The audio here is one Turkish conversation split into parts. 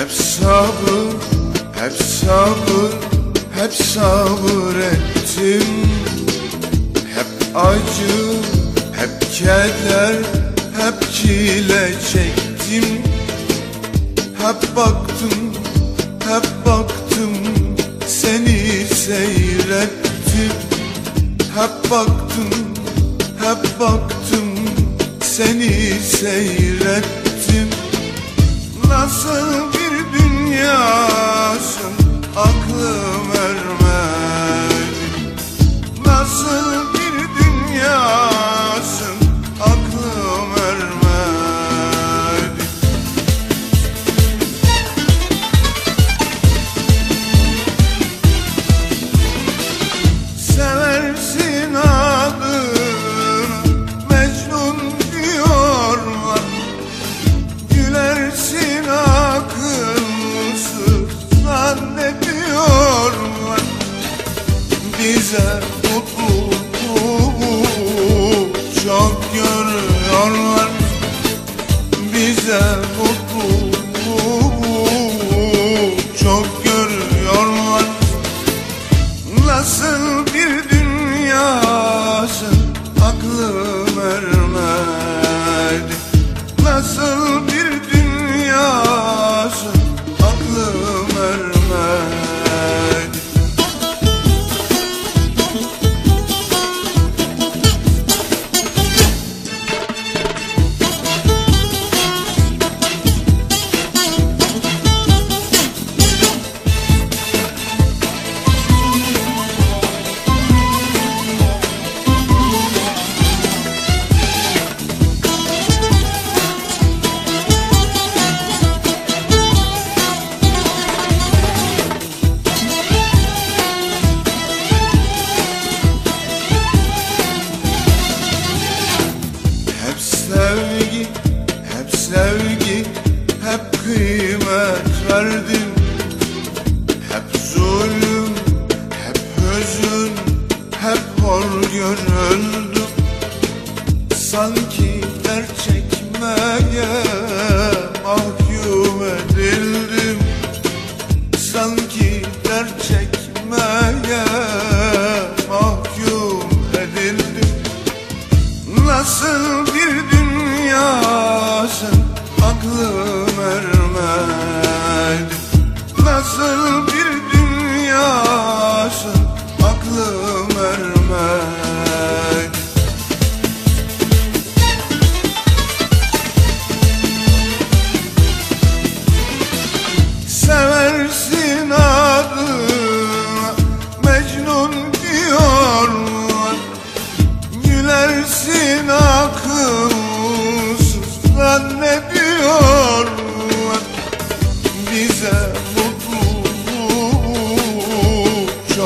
Hep sabır, hep sabır, hep sabır ettim. Hep acı, hep keder, hep çile çektim. Hep baktım, hep baktım, seni seyrettim. Hep baktım, hep baktım, seni seyrettim. Nasıl dünyasın aklım Bize mutluluğu çok görüyorlar. Bize mutluluğu çok görüyorlar. Nasıl bir dünyasın aklım ermedi. Nasıl kıymet verdim. Hep zulüm, hep hüzün, hep hor görüldüm Sanki dert çekmeye mahkum edildim. Sanki dert çekmeye mahkum edildim. Nasıl bir dünyasın aklım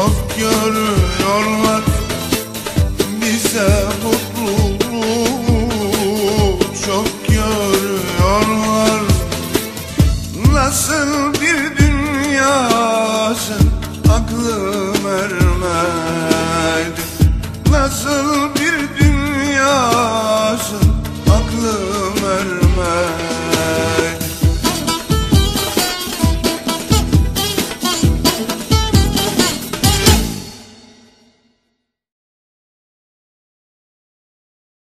çok görüyorlar Bize mutluluğu. Çok görüyorlar Nasıl bir dünyasın aklım ermedi. Nasıl